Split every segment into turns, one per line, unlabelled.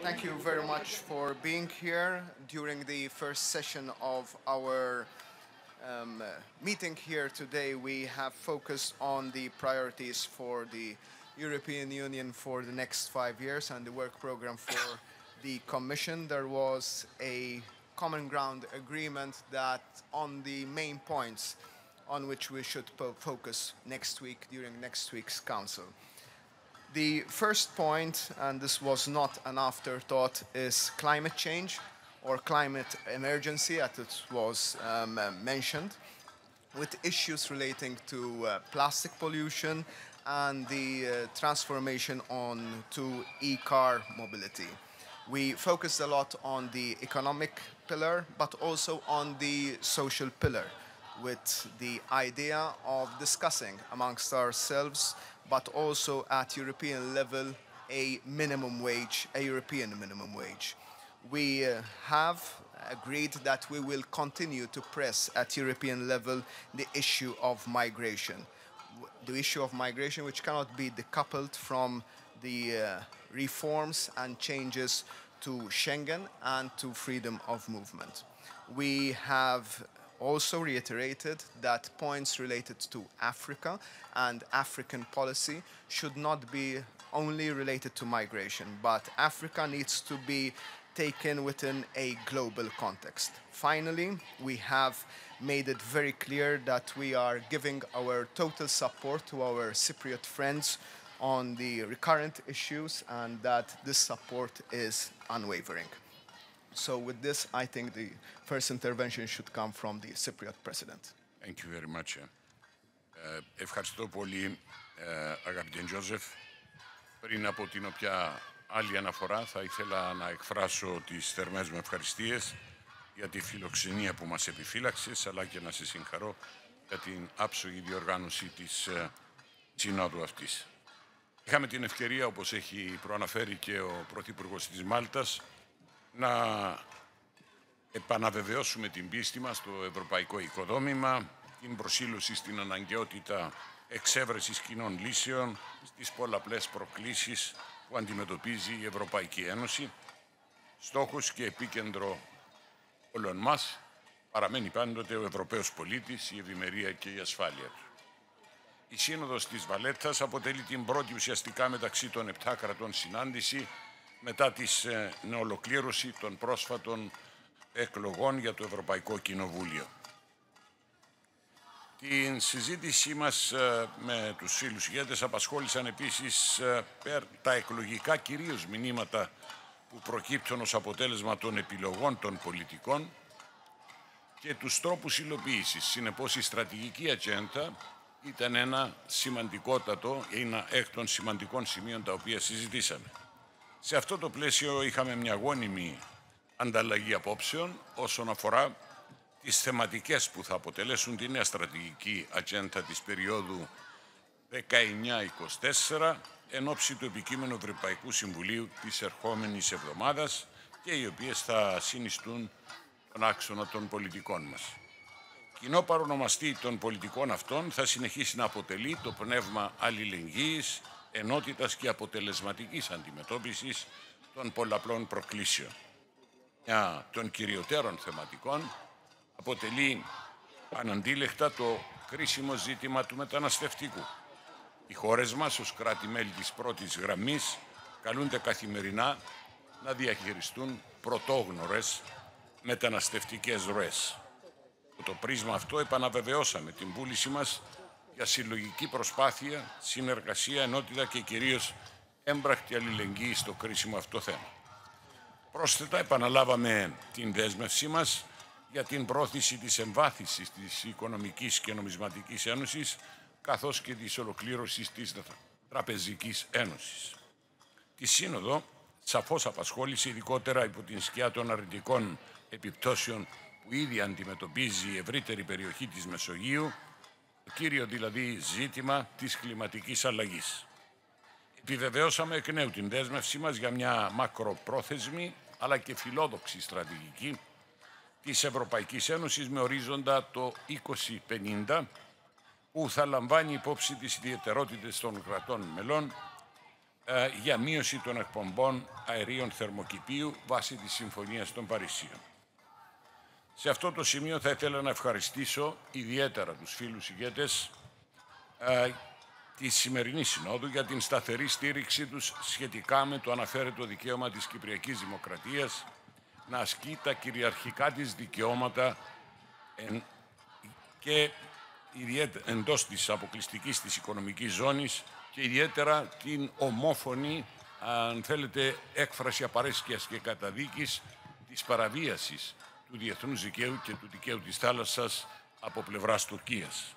Thank you very much for being here during the first session of our um, meeting here today. We have focused on the priorities for the European Union for the next five years and the work program for the Commission. There was a common ground agreement that on the main points on which we should po- focus next week during next week's Council. The first point, and this was not an afterthought, is climate change or climate emergency, as it was um, uh, mentioned, with issues relating to uh, plastic pollution and the uh, transformation on to e-car mobility. We focused a lot on the economic pillar, but also on the social pillar, with the idea of discussing amongst ourselves, but also at European level, a minimum wage, a European minimum wage. We uh, have agreed that we will continue to press at European level the issue of migration. The issue of migration, which cannot be decoupled from the uh, reforms and changes to Schengen and to freedom of movement. We have also reiterated that points related to Africa and African policy should not be only related to migration, but Africa needs to be taken within a global context. Finally, we have made it very clear that we are giving our total support to our Cypriot friends on the recurrent issues and that this support is unwavering. So with this, I think the first intervention should come from the Cypriot president.
Thank you very much. Ε, ευχαριστώ πολύ, ε, αγαπητέ Τζόζεφ. Πριν από την οποία άλλη αναφορά θα ήθελα να εκφράσω τις θερμές μου ευχαριστίες για τη φιλοξενία που μας επιφύλαξες, αλλά και να σε συγχαρώ για την άψογη διοργάνωση της ε, συνόδου αυτής. Είχαμε την ευκαιρία, όπως έχει προαναφέρει και ο Πρωθυπουργός της Μάλτας, να επαναβεβαιώσουμε την πίστη μας στο ευρωπαϊκό οικοδόμημα, την προσήλωση στην αναγκαιότητα εξέβρεσης κοινών λύσεων στις πολλαπλές προκλήσεις που αντιμετωπίζει η Ευρωπαϊκή Ένωση. Στόχος και επίκεντρο όλων μας παραμένει πάντοτε ο Ευρωπαίος πολίτης, η ευημερία και η ασφάλεια του. Η Σύνοδος της Βαλέτας αποτελεί την πρώτη ουσιαστικά μεταξύ των επτά κρατών συνάντηση μετά της ε, νεολοκλήρωση των πρόσφατων εκλογών για το Ευρωπαϊκό Κοινοβούλιο. Την συζήτησή μας ε, με τους φίλους ηγέτες απασχόλησαν επίσης ε, περ- τα εκλογικά κυρίως μηνύματα που προκύπτουν ως αποτέλεσμα των επιλογών των πολιτικών και τους τρόπους υλοποίησης. Συνεπώς η στρατηγική ατζέντα ήταν ένα σημαντικότατο, ένα εκ των σημαντικών σημείων τα οποία συζητήσαμε. Σε αυτό το πλαίσιο είχαμε μια γόνιμη ανταλλαγή απόψεων όσον αφορά τις θεματικές που θα αποτελέσουν τη νέα στρατηγική ατζέντα της περίοδου 19-24 εν ώψη του επικείμενου Ευρωπαϊκού Συμβουλίου της ερχόμενης εβδομάδας και οι οποίες θα συνιστούν τον άξονα των πολιτικών μας. Κοινό παρονομαστή των πολιτικών αυτών θα συνεχίσει να αποτελεί το πνεύμα αλληλεγγύης, ενότητας και αποτελεσματικής αντιμετώπισης των πολλαπλών προκλήσεων. Μια των κυριωτέρων θεματικών αποτελεί αναντίλεκτα το κρίσιμο ζήτημα του μεταναστευτικού. Οι χώρες μας ως κράτη-μέλη της πρώτης γραμμής καλούνται καθημερινά να διαχειριστούν πρωτόγνωρες μεταναστευτικές ροές. Από το πρίσμα αυτό επαναβεβαιώσαμε την βούληση μας για συλλογική προσπάθεια, συνεργασία, ενότητα και κυρίως έμπρακτη αλληλεγγύη στο κρίσιμο αυτό θέμα. Πρόσθετα επαναλάβαμε την δέσμευσή μας για την πρόθεση της εμβάθυνσης της Οικονομικής και Νομισματικής Ένωσης καθώς και της ολοκλήρωσης της Τραπεζικής Ένωσης. Τη Σύνοδο σαφώς απασχόλησε ειδικότερα υπό την σκιά των αρνητικών επιπτώσεων που ήδη αντιμετωπίζει η ευρύτερη περιοχή της Μεσογείου, το κύριο δηλαδή ζήτημα της κλιματικής αλλαγής. Επιβεβαιώσαμε εκ νέου την δέσμευσή μας για μια μακροπρόθεσμη αλλά και φιλόδοξη στρατηγική της Ευρωπαϊκής Ένωσης με ορίζοντα το 2050 που θα λαμβάνει υπόψη τις ιδιαιτερότητες των κρατών μελών ε, για μείωση των εκπομπών αερίων θερμοκηπίου βάσει της Συμφωνίας των Παρισίων. Σε αυτό το σημείο θα ήθελα να ευχαριστήσω ιδιαίτερα τους φίλους ηγέτες ε, της σημερινής Συνόδου για την σταθερή στήριξή τους σχετικά με το αναφέρετο δικαίωμα της Κυπριακής Δημοκρατίας να ασκεί τα κυριαρχικά της δικαιώματα εν, και εντός της αποκλειστικής της οικονομικής ζώνης και ιδιαίτερα την ομόφωνη, αν θέλετε, έκφραση απαρέσκειας και καταδίκης της παραβίασης του διεθνούς δικαίου και του δικαίου της θάλασσας από πλευράς Τουρκίας.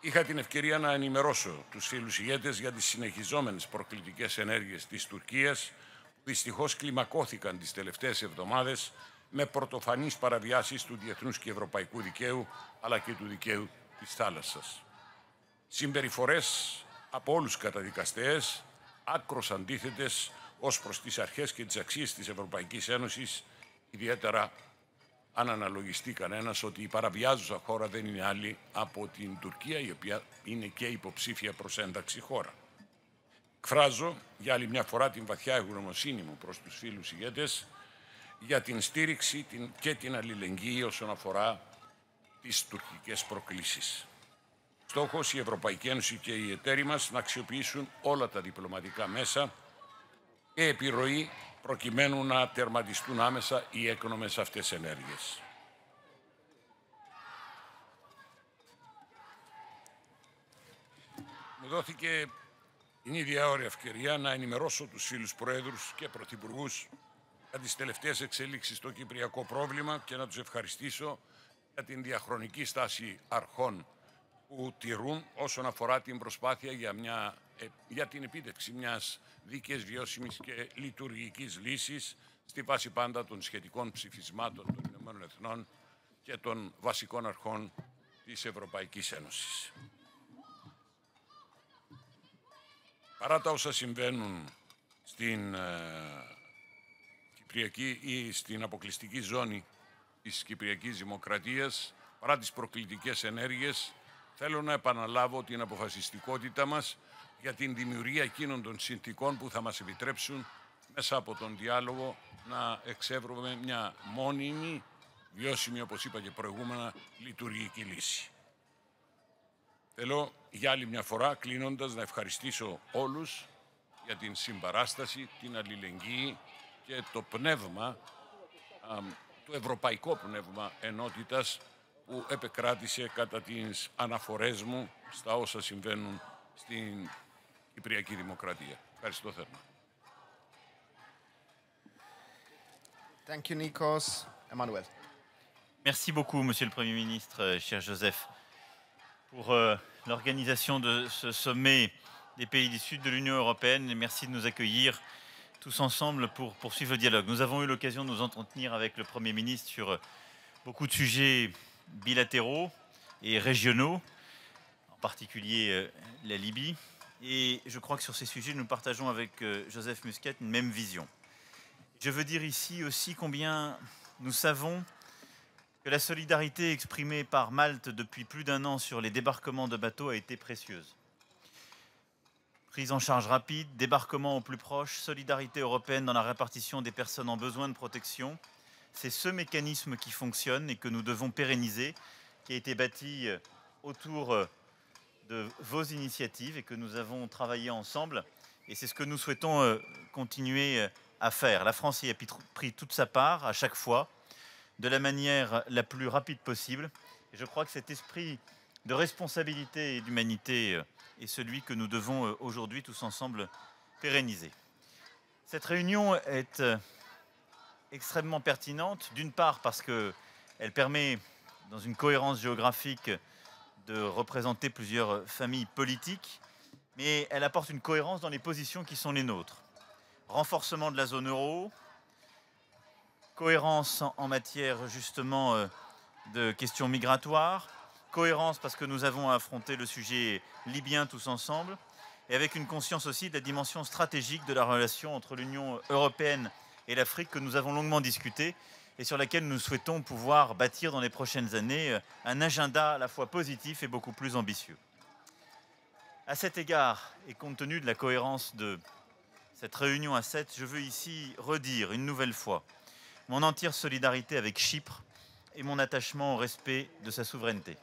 Είχα την ευκαιρία να ενημερώσω τους φίλους ηγέτες για τις συνεχιζόμενες προκλητικές ενέργειες της Τουρκίας που δυστυχώς κλιμακώθηκαν τις τελευταίες εβδομάδες με πρωτοφανείς παραβιάσεις του διεθνούς και ευρωπαϊκού δικαίου αλλά και του δικαίου της θάλασσας. Συμπεριφορές από όλους τους καταδικαστές, άκρος αντίθετες ως προς τις αρχές και τις αξίες της Ευρωπαϊκής Ένωσης, ιδιαίτερα αν αναλογιστεί κανένας ότι η παραβιάζουσα χώρα δεν είναι άλλη από την Τουρκία, η οποία είναι και υποψήφια προς ένταξη χώρα. Εκφράζω για άλλη μια φορά την βαθιά ευγνωμοσύνη μου προς τους φίλους ηγέτες για την στήριξη και την αλληλεγγύη όσον αφορά τις τουρκικές προκλήσεις. Στόχος η Ευρωπαϊκή Ένωση και οι εταίροι μας να αξιοποιήσουν όλα τα διπλωματικά μέσα και επιρροή προκειμένου να τερματιστούν άμεσα οι έκνομες αυτές ενέργειες. Μου δόθηκε την ίδια ώρα ευκαιρία να ενημερώσω τους φίλους Προέδρους και Πρωθυπουργούς για τις τελευταίες εξέλιξεις στο Κυπριακό πρόβλημα και να τους ευχαριστήσω για την διαχρονική στάση αρχών που τηρούν όσον αφορά την προσπάθεια για, μια, ε, για την επίτευξη μιας δίκαιης, βιώσιμης και λειτουργικής λύσης στη βάση πάντα των σχετικών ψηφισμάτων των Ηνωμένων Εθνών και των βασικών αρχών της Ευρωπαϊκής Ένωσης. Παρά τα όσα συμβαίνουν στην ε, Κυπριακή ή στην αποκλειστική ζώνη της Κυπριακής Δημοκρατίας, παρά τις προκλητικές ενέργειες, θέλω να επαναλάβω την αποφασιστικότητα μας για την δημιουργία εκείνων των συνθηκών που θα μας επιτρέψουν μέσα από τον διάλογο να εξεύρουμε μια μόνιμη, βιώσιμη, όπως είπα και προηγούμενα, λειτουργική λύση. Θέλω για άλλη μια φορά, κλείνοντας, να ευχαριστήσω όλους για την συμπαράσταση, την αλληλεγγύη και το πνεύμα, το ευρωπαϊκό πνεύμα ενότητας που επεκράτησε κατά τις αναφορές μου στα όσα συμβαίνουν στην Κυπριακή Δημοκρατία. Ευχαριστώ θερμά.
Thank you, Nikos. Emmanuel.
Merci beaucoup, Monsieur le Premier ministre, euh, cher Joseph, pour euh, l'organisation de ce sommet des pays du Sud de l'Union européenne. Et merci de nous accueillir tous ensemble pour poursuivre le dialogue. Nous avons eu l'occasion de nous entretenir avec le Premier ministre sur euh, beaucoup de sujets bilatéraux et régionaux, en particulier euh, la Libye. Et je crois que sur ces sujets, nous partageons avec euh, Joseph Muscat une même vision. Je veux dire ici aussi combien nous savons que la solidarité exprimée par Malte depuis plus d'un an sur les débarquements de bateaux a été précieuse. Prise en charge rapide, débarquement au plus proche, solidarité européenne dans la répartition des personnes en besoin de protection, c'est ce mécanisme qui fonctionne et que nous devons pérenniser, qui a été bâti euh, autour euh, de vos initiatives et que nous avons travaillé ensemble. Et c'est ce que nous souhaitons euh, continuer à faire. La France y a pris toute sa part à chaque fois, de la manière la plus rapide possible. Et je crois que cet esprit de responsabilité et d'humanité est celui que nous devons aujourd'hui tous ensemble pérenniser. Cette réunion est extrêmement pertinente, d'une part parce qu'elle permet, dans une cohérence géographique, de représenter plusieurs familles politiques, mais elle apporte une cohérence dans les positions qui sont les nôtres. Renforcement de la zone euro, cohérence en matière justement euh, de questions migratoires, cohérence parce que nous avons à affronter le sujet libyen tous ensemble, et avec une conscience aussi de la dimension stratégique de la relation entre l'Union européenne et l'Afrique que nous avons longuement discuté et sur laquelle nous souhaitons pouvoir bâtir dans les prochaines années euh, un agenda à la fois positif et beaucoup plus ambitieux. À cet égard, et compte tenu de la cohérence de cette réunion à 7, je veux ici redire une nouvelle fois mon entière solidarité avec Chypre et mon attachement au respect de sa souveraineté.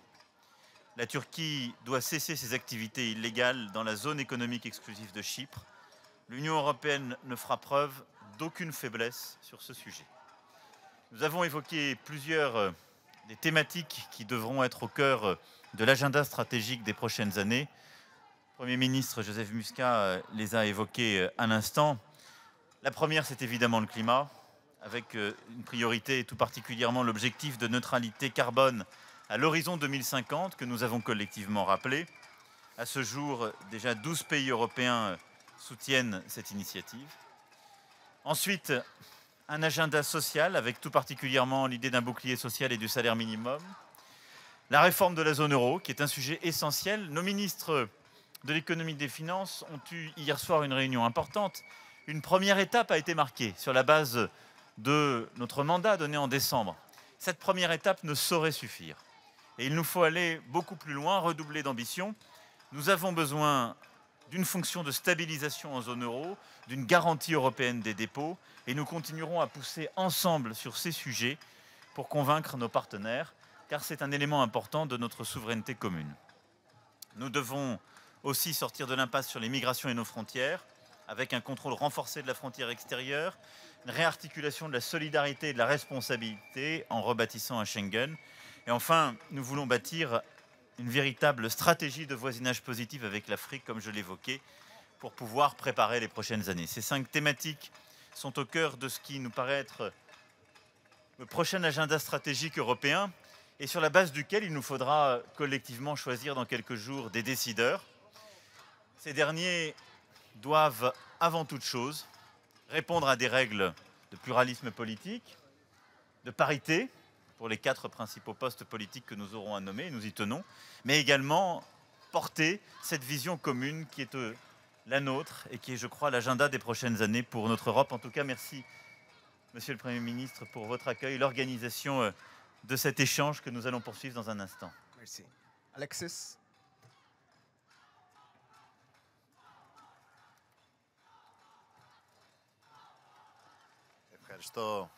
La Turquie doit cesser ses activités illégales dans la zone économique exclusive de Chypre. L'Union européenne ne fera preuve d'aucune faiblesse sur ce sujet. Nous avons évoqué plusieurs euh, des thématiques qui devront être au cœur euh, de l'agenda stratégique des prochaines années. Le Premier ministre Joseph Muscat euh, les a évoquées à l'instant. La première, c'est évidemment le climat, avec une priorité et tout particulièrement l'objectif de neutralité carbone à l'horizon 2050 que nous avons collectivement rappelé. À ce jour, déjà 12 pays européens soutiennent cette initiative. Ensuite, un agenda social avec tout particulièrement l'idée d'un bouclier social et du salaire minimum. La réforme de la zone euro, qui est un sujet essentiel. Nos ministres de l'économie et des finances ont eu hier soir une réunion importante. Une première étape a été marquée sur la base de notre mandat donné en décembre. Cette première étape ne saurait suffire. Et il nous faut aller beaucoup plus loin, redoubler d'ambition. Nous avons besoin d'une fonction de stabilisation en zone euro, d'une garantie européenne des dépôts, et nous continuerons à pousser ensemble sur ces sujets pour convaincre nos partenaires, car c'est un élément important de notre souveraineté commune. Nous devons aussi sortir de l'impasse sur les migrations et nos frontières, avec un contrôle renforcé de la frontière extérieure, une réarticulation de la solidarité et de la responsabilité en rebâtissant un Schengen, et enfin, nous voulons bâtir une véritable stratégie de voisinage positif avec l'Afrique, comme je l'évoquais, pour pouvoir préparer les prochaines années. Ces cinq thématiques sont au cœur de ce qui nous paraît être le prochain agenda stratégique européen et sur la base duquel il nous faudra collectivement choisir dans quelques jours des décideurs. Ces derniers doivent avant toute chose répondre à des règles de pluralisme politique, de parité, pour les quatre principaux postes politiques que nous aurons à nommer, nous y tenons, mais également porter cette vision commune qui est euh, la nôtre et qui est, je crois, l'agenda des prochaines années pour notre Europe. En tout cas, merci, Monsieur le Premier ministre, pour votre accueil, l'organisation euh, de cet échange que nous allons poursuivre dans un instant.
Merci. Alexis
Ευχαριστώ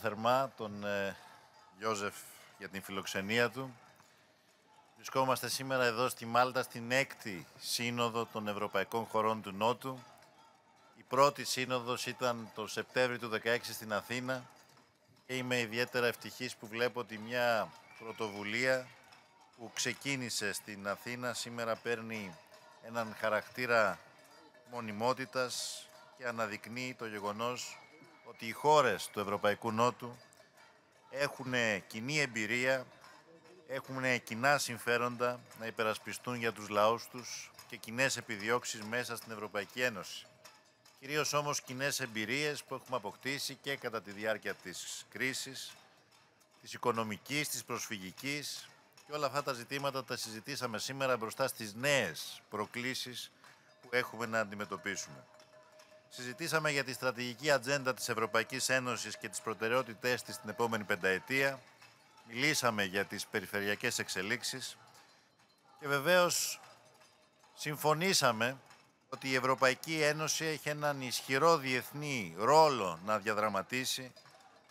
θερμά τον ε, Γιώζεφ για την φιλοξενία του. Βρισκόμαστε σήμερα εδώ στη Μάλτα στην έκτη σύνοδο των Ευρωπαϊκών χωρών του Νότου. Η πρώτη σύνοδος ήταν το Σεπτέμβριο του 2016 στην Αθήνα και είμαι ιδιαίτερα ευτυχής που βλέπω ότι μια πρωτοβουλία που ξεκίνησε στην Αθήνα σήμερα παίρνει έναν χαρακτήρα μονιμότητας και αναδεικνύει το γεγονός ότι οι χώρες του Ευρωπαϊκού Νότου έχουν κοινή εμπειρία, έχουν κοινά συμφέροντα να υπερασπιστούν για τους λαούς τους και κοινές επιδιώξεις μέσα στην Ευρωπαϊκή Ένωση. Κυρίως όμως κοινές εμπειρίες που έχουμε αποκτήσει και κατά τη διάρκεια της κρίσης, της οικονομικής, της προσφυγικής και όλα αυτά τα ζητήματα τα συζητήσαμε σήμερα μπροστά στις νέες προκλήσεις που έχουμε να αντιμετωπίσουμε. Συζητήσαμε για τη στρατηγική ατζέντα της Ευρωπαϊκής Ένωσης και τις προτεραιότητές της την επόμενη πενταετία. Μιλήσαμε για τις περιφερειακές εξελίξεις και βεβαίως συμφωνήσαμε ότι η Ευρωπαϊκή Ένωση έχει έναν ισχυρό διεθνή ρόλο να διαδραματίσει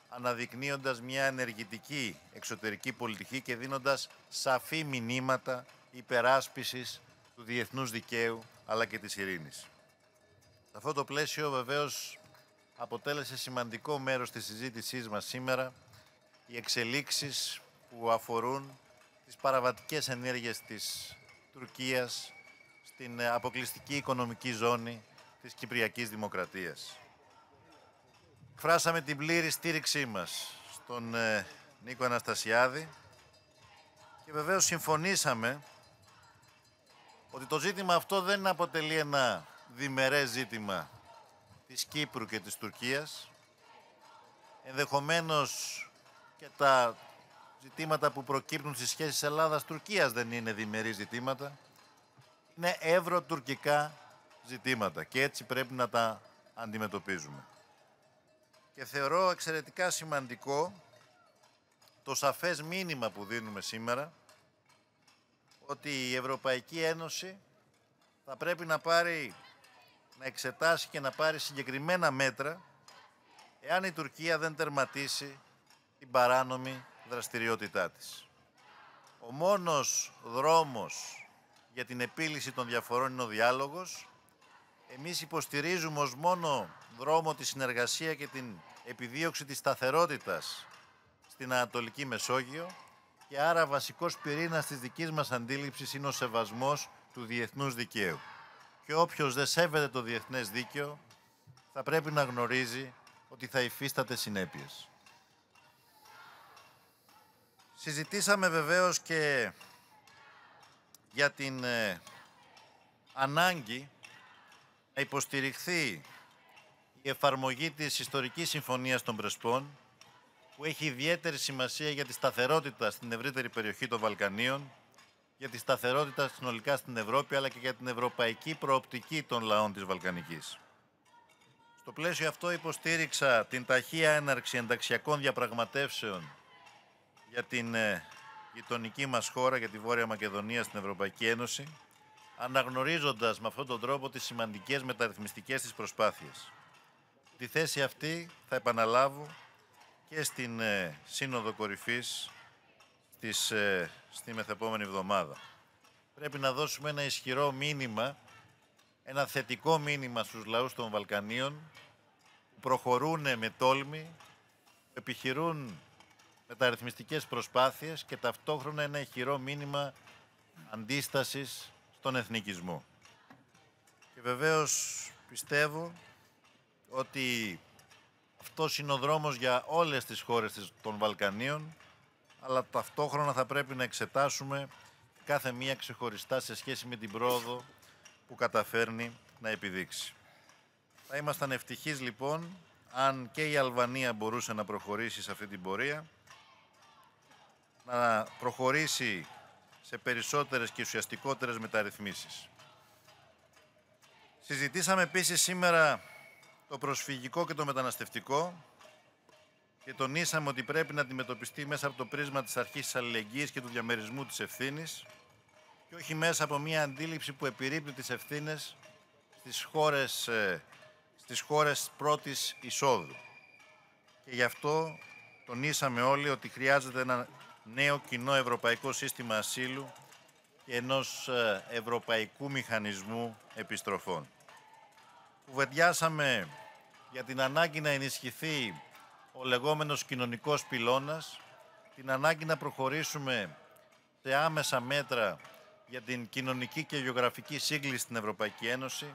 αναδεικνύοντας μια ενεργητική εξωτερική πολιτική και δίνοντας σαφή μηνύματα υπεράσπισης του διεθνούς δικαίου αλλά και της ειρήνης. Αυτό το πλαίσιο βεβαίως αποτέλεσε σημαντικό μέρος της συζήτησής μας σήμερα οι εξελίξεις που αφορούν τις παραβατικές ενέργειες της Τουρκίας στην αποκλειστική οικονομική ζώνη της Κυπριακής Δημοκρατίας. Φράσαμε την πλήρη στήριξή μας στον ε, Νίκο Αναστασιάδη και βεβαίως συμφωνήσαμε ότι το ζήτημα αυτό δεν αποτελεί ένα διμερές ζήτημα της Κύπρου και της Τουρκίας. Ενδεχομένως και τα ζητήματα που προκύπτουν στις σχέσεις Ελλάδας-Τουρκίας δεν είναι διμερεί ζητήματα. Είναι ευρωτουρκικά ζητήματα και έτσι πρέπει να τα αντιμετωπίζουμε. Και θεωρώ εξαιρετικά σημαντικό το σαφές μήνυμα που δίνουμε σήμερα ότι η Ευρωπαϊκή Ένωση θα πρέπει να πάρει να εξετάσει και να πάρει συγκεκριμένα μέτρα εάν η Τουρκία δεν τερματίσει την παράνομη δραστηριότητά της. Ο μόνος δρόμος για την επίλυση των διαφορών είναι ο διάλογος. Εμείς υποστηρίζουμε ως μόνο δρόμο τη συνεργασία και την επιδίωξη της σταθερότητας στην Ανατολική Μεσόγειο και άρα βασικός πυρήνας της δικής μας αντίληψης είναι ο σεβασμός του διεθνούς δικαίου. Και όποιος δεν σέβεται το διεθνές δίκαιο θα πρέπει να γνωρίζει ότι θα υφίσταται συνέπειες. Συζητήσαμε βεβαίως και για την ε, ανάγκη να υποστηριχθεί η εφαρμογή της Ιστορικής Συμφωνίας των Πρεσπών που έχει ιδιαίτερη σημασία για τη σταθερότητα στην ευρύτερη περιοχή των Βαλκανίων, για τη σταθερότητα συνολικά στην Ευρώπη, αλλά και για την ευρωπαϊκή προοπτική των λαών της Βαλκανικής. Στο πλαίσιο αυτό υποστήριξα την ταχεία έναρξη ενταξιακών διαπραγματεύσεων για την ε, γειτονική μας χώρα, για τη Βόρεια Μακεδονία στην Ευρωπαϊκή Ένωση, αναγνωρίζοντας με αυτόν τον τρόπο τις σημαντικές μεταρρυθμιστικές της προσπάθειες. Τη θέση αυτή θα επαναλάβω και στην ε, Σύνοδο Κορυφής της, ε, στη μεθεπόμενη εβδομάδα. Πρέπει να δώσουμε ένα ισχυρό μήνυμα, ένα θετικό μήνυμα στους λαούς των Βαλκανίων που προχωρούν με τόλμη, επιχειρούν μεταρρυθμιστικές προσπάθειες και ταυτόχρονα ένα ισχυρό μήνυμα αντίστασης στον εθνικισμό. Και βεβαίως πιστεύω ότι αυτός είναι ο δρόμος για όλες τις χώρες των Βαλκανίων, αλλά ταυτόχρονα θα πρέπει να εξετάσουμε κάθε μία ξεχωριστά σε σχέση με την πρόοδο που καταφέρνει να επιδείξει. Θα ήμασταν ευτυχείς λοιπόν αν και η Αλβανία μπορούσε να προχωρήσει σε αυτή την πορεία, να προχωρήσει σε περισσότερες και ουσιαστικότερες μεταρρυθμίσεις. Συζητήσαμε επίσης σήμερα το προσφυγικό και το μεταναστευτικό και τονίσαμε ότι πρέπει να αντιμετωπιστεί μέσα από το πρίσμα της αρχής της αλληλεγγύης και του διαμερισμού της ευθύνης και όχι μέσα από μια αντίληψη που επιρρύπτει τις ευθύνες στις χώρες, ε, στις χώρες πρώτης εισόδου. Και γι' αυτό τονίσαμε όλοι ότι χρειάζεται ένα νέο κοινό ευρωπαϊκό σύστημα ασύλου και ενός ε, ευρωπαϊκού μηχανισμού επιστροφών. Κουβεντιάσαμε για την ανάγκη να ενισχυθεί ο λεγόμενος κοινωνικός πυλώνας, την ανάγκη να προχωρήσουμε σε άμεσα μέτρα για την κοινωνική και γεωγραφική σύγκληση στην Ευρωπαϊκή Ένωση,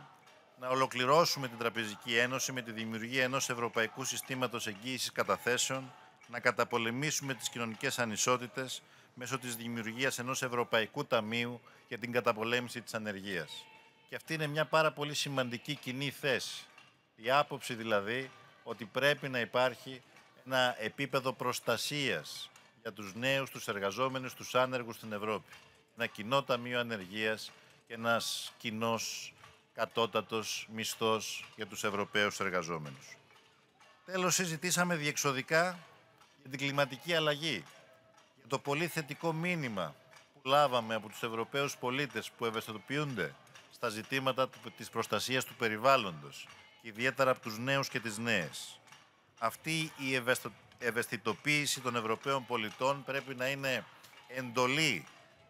να ολοκληρώσουμε την Τραπεζική Ένωση με τη δημιουργία ενός Ευρωπαϊκού Συστήματος Εγγύησης Καταθέσεων, να καταπολεμήσουμε τις κοινωνικές ανισότητες μέσω της δημιουργίας ενός Ευρωπαϊκού Ταμείου για την καταπολέμηση της ανεργίας. Και αυτή είναι μια πάρα πολύ σημαντική κοινή θέση. Η άποψη δηλαδή ότι πρέπει να υπάρχει ένα επίπεδο προστασίας για τους νέους, τους εργαζόμενους, τους άνεργους στην Ευρώπη. Ένα κοινό ταμείο ανεργίας και ένας κοινός κατώτατος μισθός για τους Ευρωπαίους εργαζόμενους. Τέλος, συζητήσαμε διεξοδικά για την κλιματική αλλαγή, για το πολύ θετικό μήνυμα που λάβαμε από τους Ευρωπαίους πολίτες που ευαισθητοποιούνται στα ζητήματα της προστασίας του περιβάλλοντος, ιδιαίτερα από τους νέους και τις νέες. Αυτή η ευαισθητοποίηση των Ευρωπαίων πολιτών πρέπει να είναι εντολή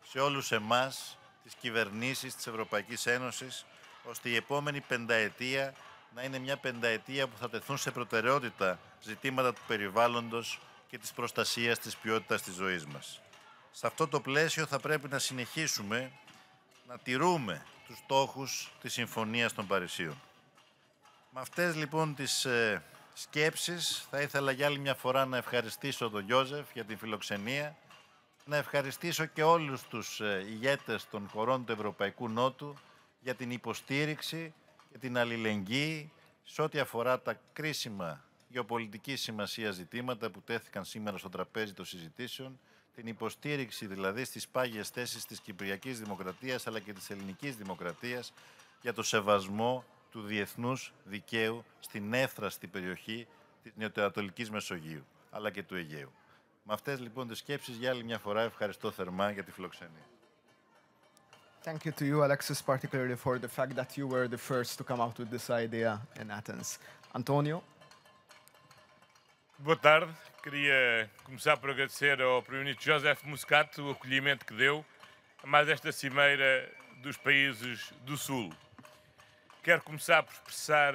σε όλους εμάς, τις κυβερνήσεις της Ευρωπαϊκής Ένωσης, ώστε η επόμενη πενταετία να είναι μια πενταετία που θα τεθούν σε προτεραιότητα ζητήματα του περιβάλλοντος και της προστασίας της ποιότητας της ζωής μας. Σε αυτό το πλαίσιο θα πρέπει να συνεχίσουμε να τηρούμε τους στόχους της Συμφωνίας των Παρισίων. Με αυτές λοιπόν τις ε, σκέψεις. Θα ήθελα για άλλη μια φορά να ευχαριστήσω τον Γιώζεφ για την φιλοξενία, να ευχαριστήσω και όλους τους ε, ηγέτες των χωρών του Ευρωπαϊκού Νότου για την υποστήριξη και την αλληλεγγύη σε ό,τι αφορά τα κρίσιμα γεωπολιτικής σημασίας ζητήματα που τέθηκαν σήμερα στο τραπέζι των συζητήσεων, την υποστήριξη δηλαδή στις πάγιες θέσεις της Κυπριακής Δημοκρατίας αλλά και της Ελληνικής Δημοκρατίας για το σεβασμό του διεθνούς δικαίου στην έφραστη περιοχή της Νεοτεατολικής Μεσογείου, αλλά και του Αιγαίου. Με αυτές λοιπόν τις σκέψεις για άλλη μια φορά ευχαριστώ θερμά για τη φιλοξενία.
Thank you to you, Alexis, particularly for the fact that you were the first to come out with this idea in Athens. Antonio?
Boa tarde. Queria começar por agradecer ao Primeiro-Ministro José Muscat o acolhimento que deu a mais esta cimeira dos países do Sul. Quero começar por expressar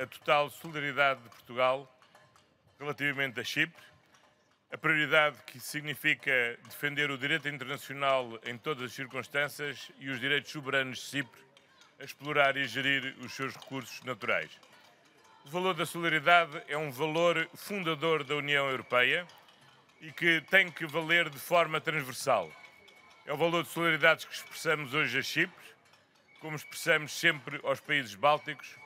a total solidariedade de Portugal relativamente a Chipre, a prioridade que significa defender o direito internacional em todas as circunstâncias e os direitos soberanos de Chipre a explorar e gerir os seus recursos naturais. O valor da solidariedade é um valor fundador da União Europeia e que tem que valer de forma transversal. É o valor de solidariedade que expressamos hoje a Chipre, como expressamos sempre aos países bálticos,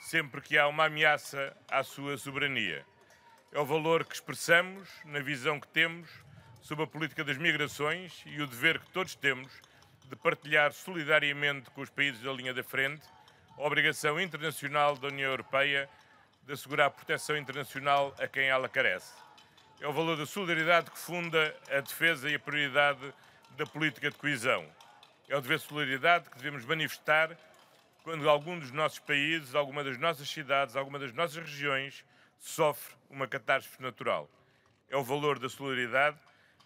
sempre que há uma ameaça à sua soberania é o valor que expressamos na visão que temos sobre a política das migrações e o dever que todos temos de partilhar solidariamente com os países da linha da frente a obrigação internacional da União Europeia de assegurar proteção internacional a quem ela carece. É o valor da solidariedade que funda a defesa e a prioridade da política de coesão. É o dever de solidariedade que devemos manifestar quando algum dos nossos países, alguma das nossas cidades, alguma das nossas regiões sofre uma catástrofe natural. É o valor da solidariedade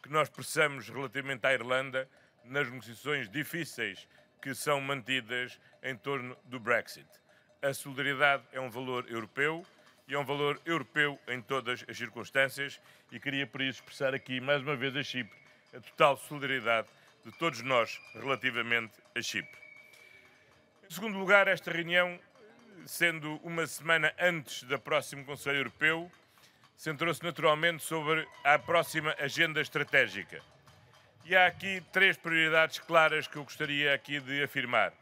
que nós precisamos relativamente à Irlanda nas negociações difíceis que são mantidas em torno do Brexit. A solidariedade é um valor europeu e é um valor europeu em todas as circunstâncias e queria por isso expressar aqui mais uma vez a Chipre a total solidariedade de todos nós relativamente a Chipre. Em segundo lugar, esta reunião sendo uma semana antes do próximo Conselho Europeu, centrou-se naturalmente sobre a próxima agenda estratégica. E há aqui três prioridades claras que eu gostaria aqui de afirmar.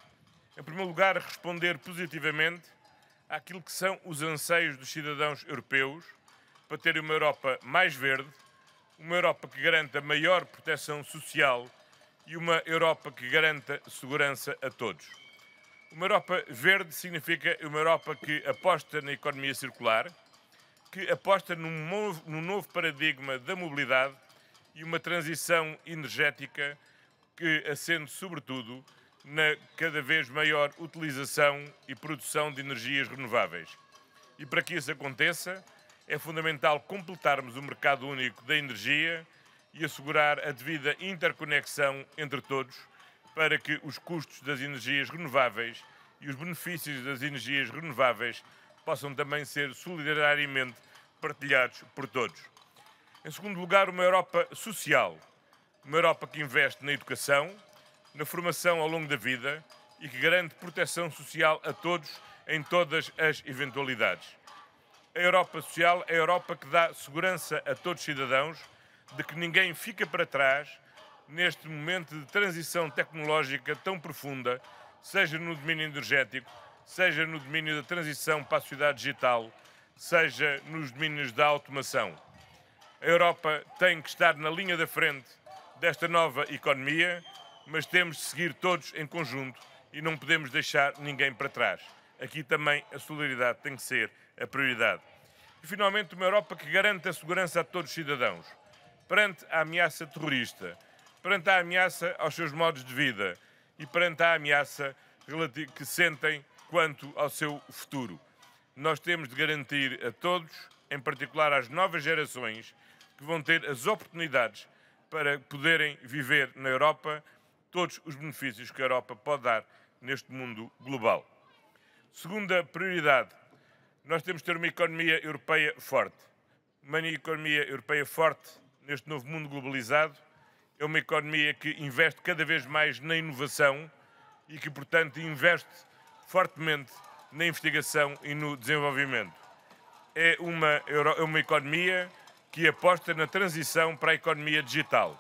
Em primeiro lugar, responder positivamente àquilo que são os anseios dos cidadãos europeus para terem uma Europa mais verde, uma Europa que garanta maior proteção social e uma Europa que garanta segurança a todos. Uma Europa verde significa uma Europa que aposta na economia circular, que aposta num novo, num novo paradigma da mobilidade e uma transição energética que assente, sobretudo, na cada vez maior utilização e produção de energias renováveis. E para que isso aconteça, é fundamental completarmos o mercado único da energia e assegurar a devida interconexão entre todos para que os custos das energias renováveis e os benefícios das energias renováveis possam também ser solidariamente partilhados por todos. Em segundo lugar, uma Europa social, uma Europa que investe na educação, na formação ao longo da vida e que garante proteção social a todos em todas as eventualidades. A Europa social é a Europa que dá segurança a todos os cidadãos de que ninguém fica para trás neste momento de transição tecnológica tão profunda, seja no domínio energético, seja no domínio da transição para a sociedade digital, seja nos domínios da automação. A Europa tem que estar na linha da frente desta nova economia, mas temos de seguir todos em conjunto e não podemos deixar ninguém para trás. Aqui também a solidariedade tem que ser a prioridade. E, finalmente, uma Europa que garante a segurança a todos os cidadãos, perante a ameaça terrorista, perante a ameaça aos seus modos de vida e perante a ameaça que sentem quanto ao seu futuro. Nós temos de garantir a todos, em particular às novas gerações, que vão ter as oportunidades para poderem viver na Europa todos os benefícios que a Europa pode dar neste mundo global. Segunda prioridade, nós temos de ter uma economia europeia forte. Uma economia europeia forte neste novo mundo globalizado é uma economia que investe cada vez mais na inovação e que, portanto, investe fortemente na investigação e no desenvolvimento. É uma, é uma economia que aposta na transição para a economia digital.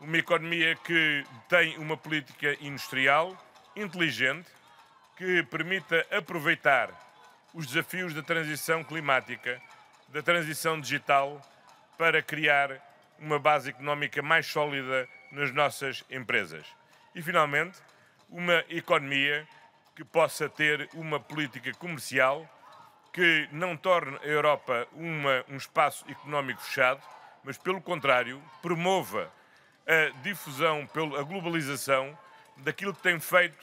Uma economia que tem uma política industrial inteligente que permita aproveitar os desafios da transição climática, da transição digital, para criar uma base económica mais sólida nas nossas empresas. E, finalmente, uma economia que possa ter uma política comercial que não torne a Europa uma, um espaço económico fechado, mas, pelo contrário, promova a difusão, a globalização daquilo que tem feito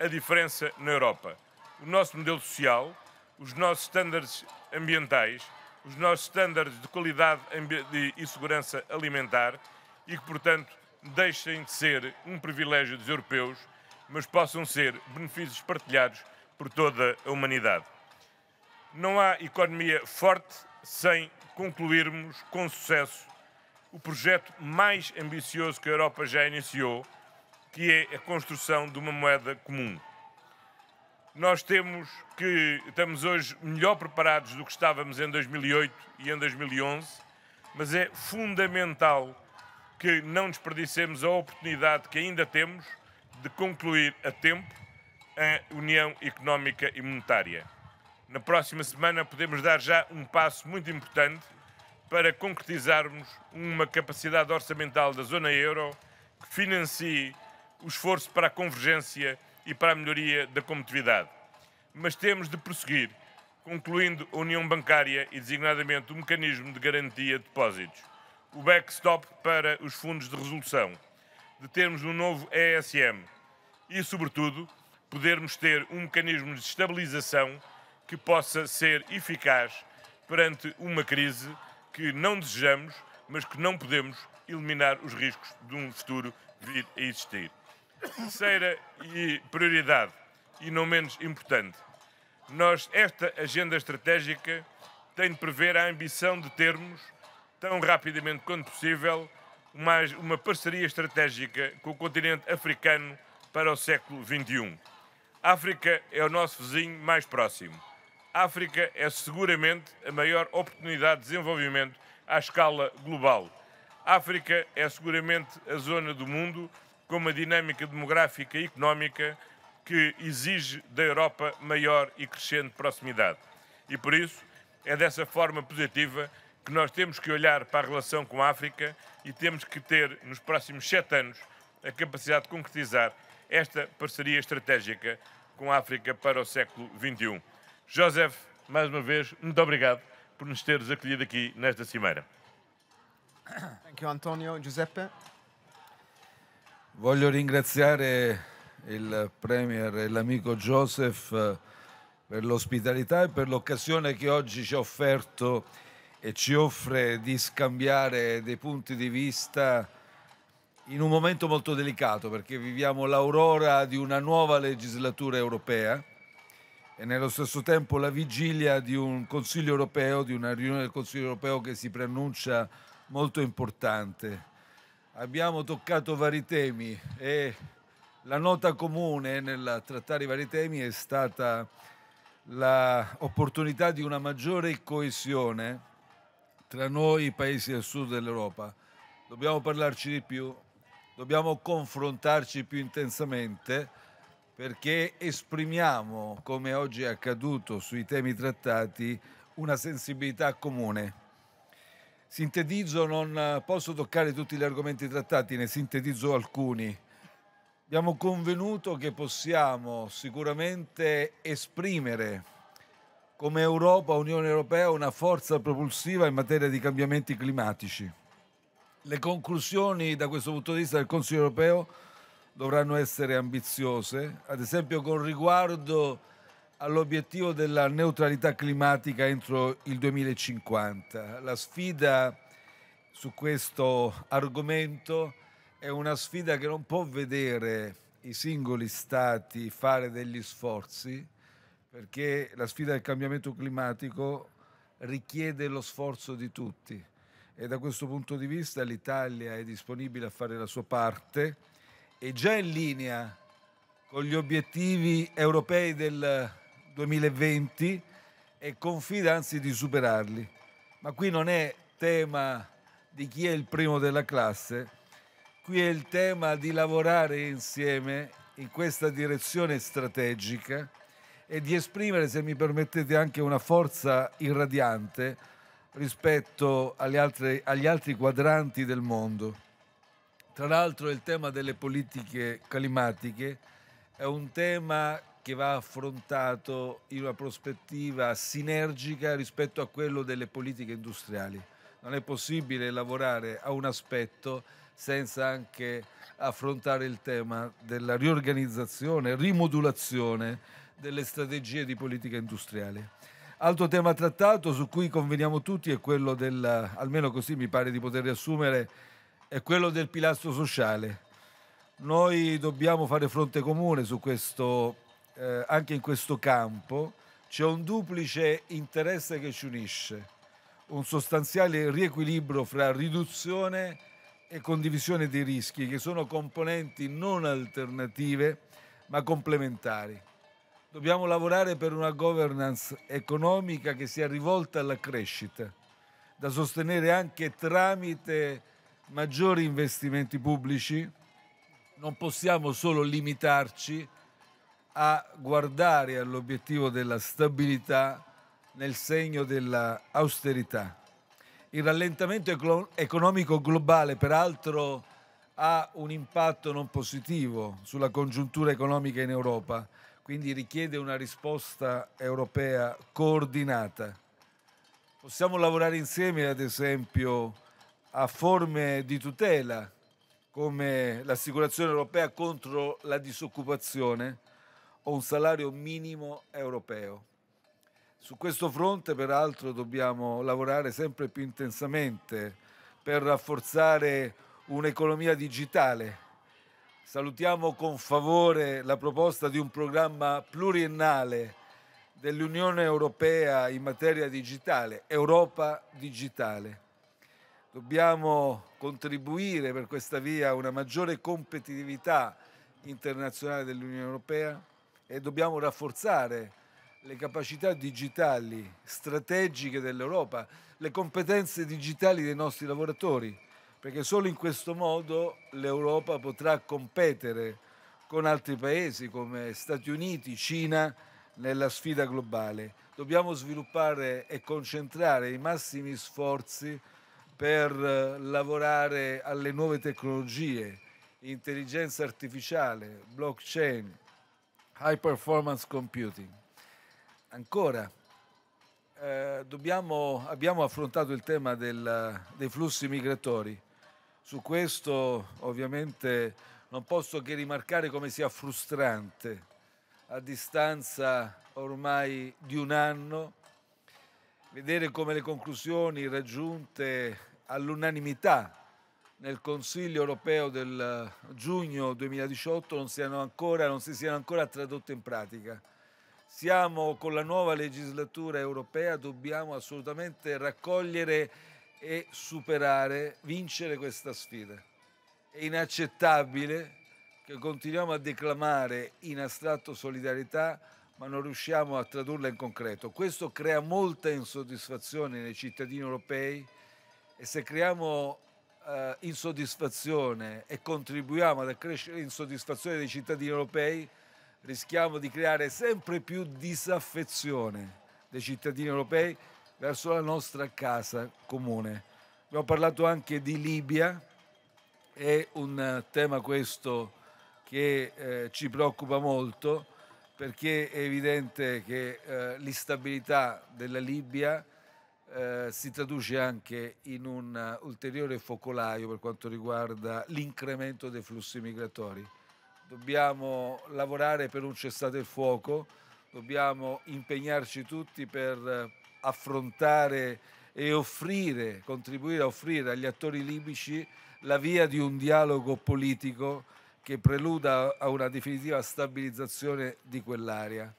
a diferença na Europa. O nosso modelo social, os nossos estándares ambientais, os nossos estándares de qualidade e segurança alimentar e que, portanto, deixem de ser um privilégio dos europeus, mas possam ser benefícios partilhados por toda a humanidade. Não há economia forte sem concluirmos com sucesso o projeto mais ambicioso que a Europa já iniciou, que é a construção de uma moeda comum. Nós temos que estamos hoje melhor preparados do que estávamos em 2008 e em 2011, mas é fundamental que não desperdicemos a oportunidade que ainda temos de concluir a tempo a União Económica e Monetária. Na próxima semana podemos dar já um passo muito importante para concretizarmos uma capacidade orçamental da zona euro que financie o esforço para a convergência e para a melhoria da competitividade. Mas temos de prosseguir, concluindo a União Bancária e designadamente o mecanismo de garantia de depósitos o backstop para os fundos de resolução, de termos um novo ESM e, sobretudo, podermos ter um mecanismo de estabilização que possa ser eficaz perante uma crise que não desejamos, mas que não podemos eliminar os riscos de um futuro vir a existir. Terceira e prioridade, e não menos importante, nós, esta agenda estratégica tem de prever a ambição de termos tão rapidamente quanto possível, uma, uma parceria estratégica com o continente africano para o século XXI. A África é o nosso vizinho mais próximo. A África é seguramente a maior oportunidade de desenvolvimento à escala global. A África é seguramente a zona do mundo com uma dinâmica demográfica e económica que exige da Europa maior e crescente proximidade. E por isso é dessa forma positiva que nós temos que olhar para a relação com a África e temos que ter, nos próximos sete anos, a capacidade de concretizar esta parceria estratégica com a África para o século XXI. Joseph, mais uma vez, muito obrigado por nos teres acolhido aqui nesta cimeira.
Thank you, Antonio. Giuseppe?
Voglio ringraziare il Premier e l'amico Joseph eh, per l'ospitalità e per l'occasione che oggi ci ha offerto e ci offre di scambiare dei punti di vista in un momento molto delicato perché viviamo l'aurora di una nuova legislatura europea e nello stesso tempo la vigilia di un Consiglio europeo, di una riunione del Consiglio europeo che si preannuncia molto importante. Abbiamo toccato vari temi e la nota comune nel trattare i vari temi è stata l'opportunità di una maggiore coesione tra noi paesi del sud dell'Europa. Dobbiamo parlarci di più, dobbiamo confrontarci più intensamente perché esprimiamo, come oggi è accaduto sui temi trattati, una sensibilità comune. Sintetizzo, non posso toccare tutti gli argomenti trattati, ne sintetizzo alcuni. Abbiamo convenuto che possiamo sicuramente esprimere come Europa, Unione Europea, una forza propulsiva in materia di cambiamenti climatici. Le conclusioni da questo punto di vista del Consiglio europeo dovranno essere ambiziose, ad esempio con riguardo all'obiettivo della neutralità climatica entro il 2050. La sfida su questo argomento è una sfida che non può vedere i singoli stati fare degli sforzi, perché la sfida del cambiamento climatico richiede lo sforzo di tutti e da questo punto di vista l'Italia è disponibile a fare la sua parte, è già in linea con gli obiettivi europei del 2020 e confida anzi di superarli. Ma qui non è tema di chi è il primo della classe, qui è il tema di lavorare insieme in questa direzione strategica e di esprimere, se mi permettete, anche una forza irradiante rispetto altre, agli altri quadranti del mondo. Tra l'altro il tema delle politiche climatiche è un tema che va affrontato in una prospettiva sinergica rispetto a quello delle politiche industriali. Non è possibile lavorare a un aspetto senza anche affrontare il tema della riorganizzazione, rimodulazione delle strategie di politica industriale. Altro tema trattato su cui conveniamo tutti è quello del, almeno così mi pare di poter riassumere, è quello del pilastro sociale. Noi dobbiamo fare fronte comune su questo, eh, anche in questo campo. C'è un duplice interesse che ci unisce, un sostanziale riequilibrio fra riduzione e condivisione dei rischi, che sono componenti non alternative ma complementari. Dobbiamo lavorare per una governance economica che sia rivolta alla crescita, da sostenere anche tramite maggiori investimenti pubblici, non possiamo solo limitarci a guardare all'obiettivo della stabilità nel segno dell'austerità. Il rallentamento economico globale, peraltro, ha un impatto non positivo sulla congiuntura economica in Europa, quindi richiede una risposta europea coordinata. Possiamo lavorare insieme, ad esempio, a forme di tutela come l'assicurazione europea contro la disoccupazione o un salario minimo europeo. Su questo fronte, peraltro, dobbiamo lavorare sempre più intensamente per rafforzare un'economia digitale. Salutiamo con favore la proposta di un programma pluriennale dell'Unione Europea in materia digitale, Europa Digitale Dobbiamo contribuire per questa via a una maggiore competitività internazionale dell'Unione Europea e dobbiamo rafforzare le capacità digitali strategiche dell'Europa, le competenze digitali dei nostri lavoratori, perché solo in questo modo l'Europa potrà competere con altri paesi come Stati Uniti, Cina nella sfida globale. Dobbiamo sviluppare e concentrare i massimi sforzi per eh, lavorare alle nuove tecnologie, intelligenza artificiale, blockchain, high performance computing. Ancora, eh, dobbiamo, abbiamo affrontato il tema del, dei flussi migratori. Su questo ovviamente non posso che rimarcare come sia frustrante a distanza ormai di un anno vedere come le conclusioni raggiunte all'unanimità nel Consiglio europeo del giugno 2018 non, siano ancora, non si siano ancora tradotte in pratica. Siamo con la nuova legislatura europea, dobbiamo assolutamente raccogliere e superare, vincere questa sfida. È inaccettabile che continuiamo a declamare in astratto solidarietà ma non riusciamo a tradurla in concreto. Questo crea molta insoddisfazione nei cittadini europei e se creiamo eh, insoddisfazione e contribuiamo ad accrescere l'insoddisfazione dei cittadini europei, rischiamo di creare sempre più disaffezione dei cittadini europei verso la nostra casa comune. Abbiamo parlato anche di Libia, è un tema questo che eh, ci preoccupa molto perché è evidente che eh, l'instabilità della Libia eh, si traduce anche in un ulteriore focolaio per quanto riguarda l'incremento dei flussi migratori. Dobbiamo lavorare per un cessate il fuoco, dobbiamo impegnarci tutti per affrontare e offrire, contribuire a offrire agli attori libici la via di un dialogo politico che preluda a una definitiva stabilizzazione di quell'area.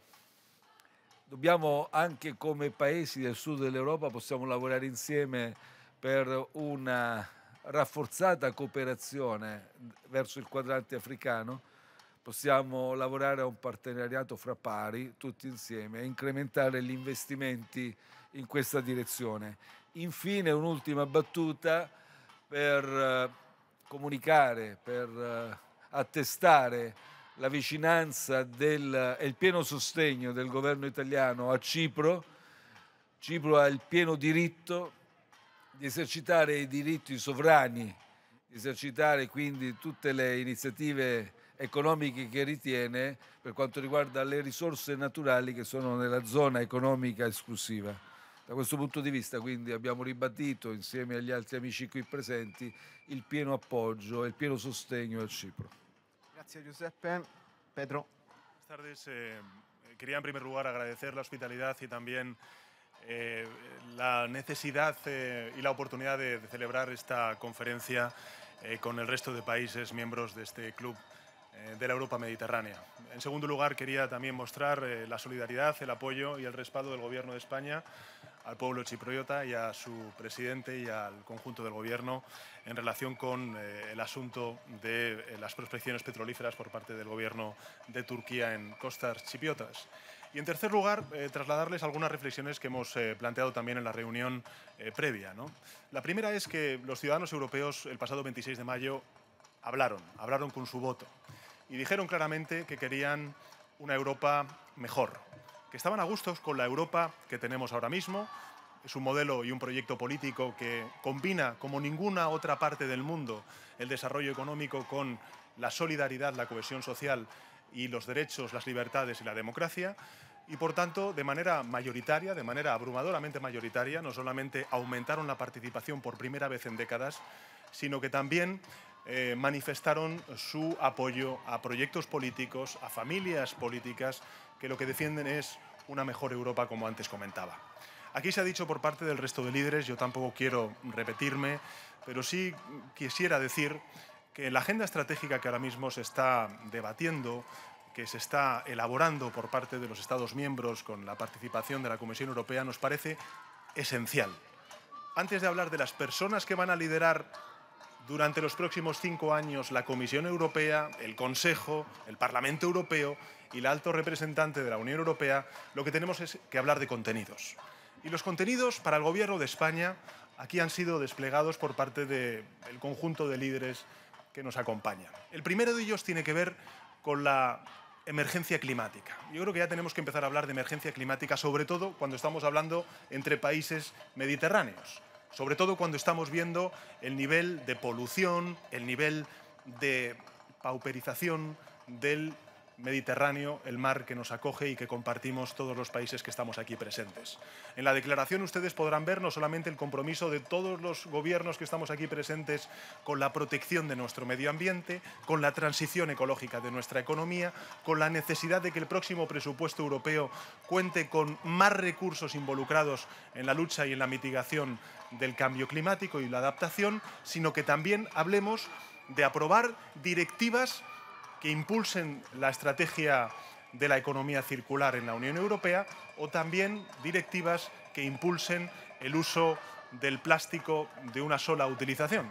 Dobbiamo anche come paesi del sud dell'Europa possiamo lavorare insieme per una rafforzata cooperazione verso il quadrante africano, possiamo lavorare a un partenariato fra pari tutti insieme e incrementare gli investimenti in questa direzione. Infine un'ultima battuta per eh, comunicare, per eh, attestare la vicinanza e il pieno sostegno del governo italiano a Cipro. Cipro ha il pieno diritto di esercitare i diritti sovrani, di esercitare quindi tutte le iniziative economiche che ritiene per quanto riguarda le risorse naturali che sono nella zona economica esclusiva. Da questo punto di vista quindi abbiamo ribadito insieme agli altri amici qui presenti il pieno appoggio e il pieno sostegno a Cipro.
Grazie Giuseppe. Pedro.
Buenas tardes. Eh, quería en primer lugar agradecer la hospitalidad y también eh, la necesidad eh, y la oportunidad de, de celebrar esta conferencia eh, con el resto de países miembros de este club eh, de la Europa Mediterránea. En segundo lugar, quería también mostrar eh, la solidaridad, el apoyo y el respaldo del Gobierno de España al pueblo chipriota y a su presidente y al conjunto del Gobierno en relación con eh, el asunto de eh, las prospecciones petrolíferas por parte del Gobierno de Turquía en costas chipriotas. Y en tercer lugar, eh, trasladarles algunas reflexiones que hemos planteado también en la reunión previa. ¿no? La primera es que los ciudadanos europeos el pasado 26 de mayo hablaron, hablaron con su voto y dijeron claramente que querían una Europa mejor, que estaban a gustos con la Europa que tenemos ahora mismo. Es un modelo y un proyecto político que combina, como ninguna otra parte del mundo, el desarrollo económico con la solidaridad, la cohesión social y los derechos, las libertades y la democracia. Y por tanto, de manera mayoritaria, de manera abrumadoramente mayoritaria, no solamente aumentaron la participación por primera vez en décadas, sino que también eh, manifestaron su apoyo a proyectos políticos, a familias políticas que lo que defienden es una mejor Europa, como antes comentaba. Aquí se ha dicho por parte del resto de líderes, yo tampoco quiero repetirme, pero sí quisiera decir que la agenda estratégica que ahora mismo se está debatiendo, que se está elaborando por parte de los Estados miembros con la participación de la Comisión Europea, nos parece esencial. Antes de hablar de las personas que van a liderar durante los próximos cinco años la Comisión Europea, el Consejo, el Parlamento Europeo y la alto representante de la Unión Europea, lo que tenemos es que hablar de contenidos. Y los contenidos para el Gobierno de España aquí han sido desplegados por parte del conjunto de líderes que nos acompañan. El primero de ellos tiene que ver con la emergencia climática. Yo creo que ya tenemos que empezar a hablar de emergencia climática, sobre todo cuando estamos hablando entre países mediterráneos sobre todo cuando estamos viendo el nivel de polución, el nivel de pauperización del Mediterráneo, el mar que nos acoge y que compartimos todos los países que estamos aquí presentes. En la declaración ustedes podrán ver no solamente el compromiso de todos los gobiernos que estamos aquí presentes con la protección de nuestro medio ambiente, con la transición ecológica de nuestra economía, con la necesidad de que el próximo presupuesto europeo cuente con más recursos involucrados en la lucha y en la mitigación del cambio climático y la adaptación, sino que también hablemos de aprobar directivas que impulsen la estrategia de la economía circular en la Unión Europea o también directivas que impulsen el uso del plástico de una sola utilización.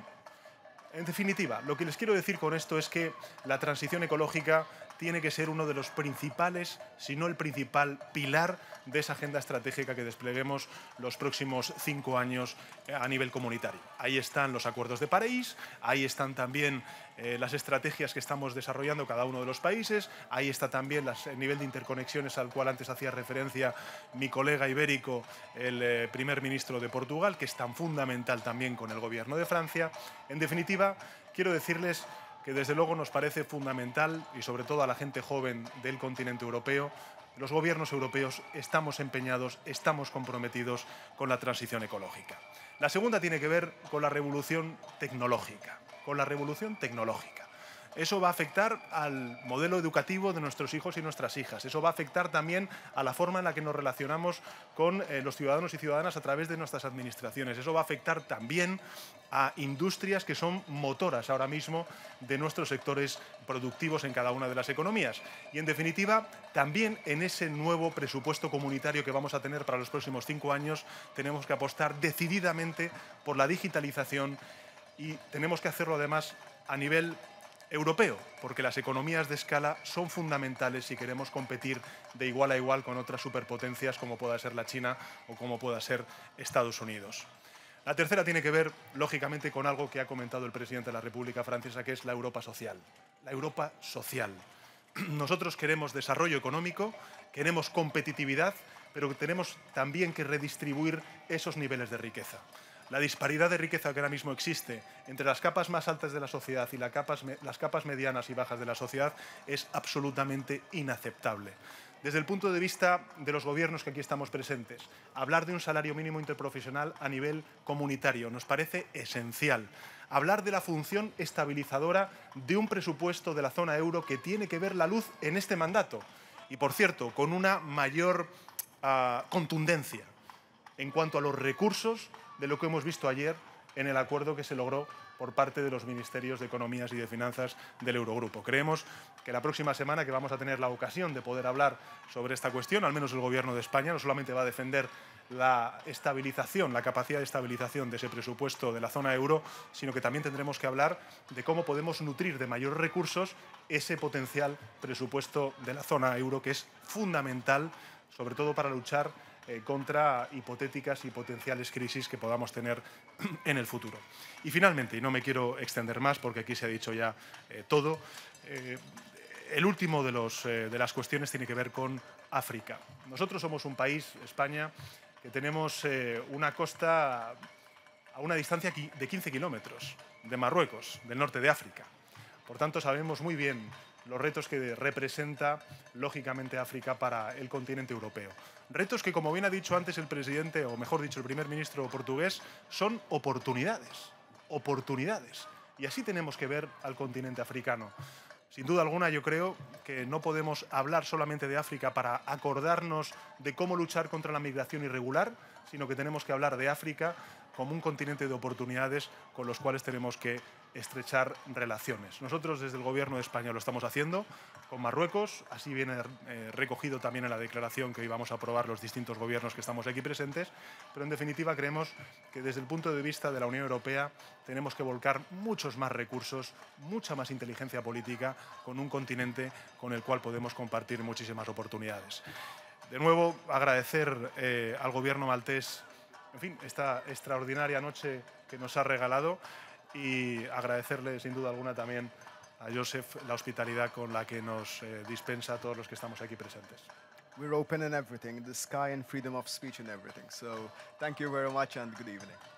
En definitiva, lo que les quiero decir con esto es que la transición ecológica tiene que ser uno de los principales, si no el principal pilar de esa agenda estratégica que despleguemos los próximos cinco años eh, a nivel comunitario. Ahí están los acuerdos de París, ahí están también eh, las estrategias que estamos desarrollando cada uno de los países, ahí está también el nivel de interconexiones al cual antes hacía referencia mi colega ibérico, el eh, primer ministro de Portugal, que es tan fundamental también con el gobierno de Francia. En definitiva, quiero decirles que desde luego nos parece fundamental y sobre todo a la gente joven del continente europeo, los gobiernos europeos estamos empeñados, estamos comprometidos con la transición ecológica. La segunda tiene que ver con la revolución tecnológica, con la revolución tecnológica. Eso va a afectar al modelo educativo de nuestros hijos y nuestras hijas. Eso va a afectar también a la forma en la que nos relacionamos con eh, los ciudadanos y ciudadanas a través de nuestras administraciones. Eso va a afectar también a industrias que son motoras ahora mismo de nuestros sectores productivos en cada una de las economías. Y en definitiva, también en ese nuevo presupuesto comunitario que vamos a tener para los próximos cinco años, tenemos que apostar decididamente por la digitalización y tenemos que hacerlo además a nivel europeo, porque las economías de escala son fundamentales si queremos competir de igual a igual con otras superpotencias como pueda ser la China o como pueda ser Estados Unidos. La tercera tiene que ver, lógicamente, con algo que ha comentado el presidente de la República Francesa, que es la Europa social. La Europa social. Nosotros queremos desarrollo económico, queremos competitividad, pero tenemos también que redistribuir esos niveles de riqueza. La disparidad de riqueza que ahora mismo existe entre las capas más altas de la sociedad y las capas, medianas y bajas de la sociedad es absolutamente inaceptable. Desde el punto de vista de los gobiernos que aquí estamos presentes, hablar de un salario mínimo interprofesional a nivel comunitario nos parece esencial. Hablar de la función estabilizadora de un presupuesto de la zona euro que tiene que ver la luz en este mandato. Y, por cierto, con una mayor uh, contundencia en cuanto a los recursos de lo que hemos visto ayer en el acuerdo que se logró por parte de los ministerios de Economías y de Finanzas del Eurogrupo. Creemos que la próxima semana que vamos a tener la ocasión de poder hablar sobre esta cuestión, al menos el Gobierno de España no solamente va a defender la estabilización, la capacidad de estabilización de ese presupuesto de la zona euro, sino que también tendremos que hablar de cómo podemos nutrir de mayores recursos ese potencial presupuesto de la zona euro, que es fundamental, sobre todo para luchar eh, contra hipotéticas y potenciales crisis que podamos tener en el futuro. Y finalmente, y no me quiero extender más porque aquí se ha dicho ya eh, todo, eh, el último de, los, de las cuestiones tiene que ver con África. Nosotros somos un país, España, que tenemos una costa a una distancia de 15 kilómetros de Marruecos, del norte de África. Por tanto, sabemos muy bien los retos que representa, lógicamente, África para el continente europeo. Retos que, como bien ha dicho antes el presidente, o mejor dicho, el primer ministro portugués, son oportunidades. Oportunidades. Y así tenemos que ver al continente africano. Sin duda alguna, yo creo que no podemos hablar solamente de África para acordarnos de cómo luchar contra la migración irregular, sino que tenemos que hablar de África como un continente de oportunidades con los cuales tenemos que estrechar relaciones. Nosotros desde el Gobierno de España lo estamos haciendo con Marruecos, así viene eh, recogido también en la declaración que hoy vamos a aprobar los distintos gobiernos que estamos aquí presentes, pero en definitiva creemos que desde el punto de vista de la Unión Europea tenemos que volcar muchos más recursos, mucha más inteligencia política con un continente con el cual podemos compartir muchísimas oportunidades. De nuevo, agradecer eh, al Gobierno maltés en fin, esta extraordinaria noche que nos ha regalado y agradecerle sin duda alguna también a Joseph la hospitalidad con la que nos eh, dispensa a todos los que estamos aquí presentes.
We're open in everything, the sky and freedom of speech and everything. So thank you very much and good evening.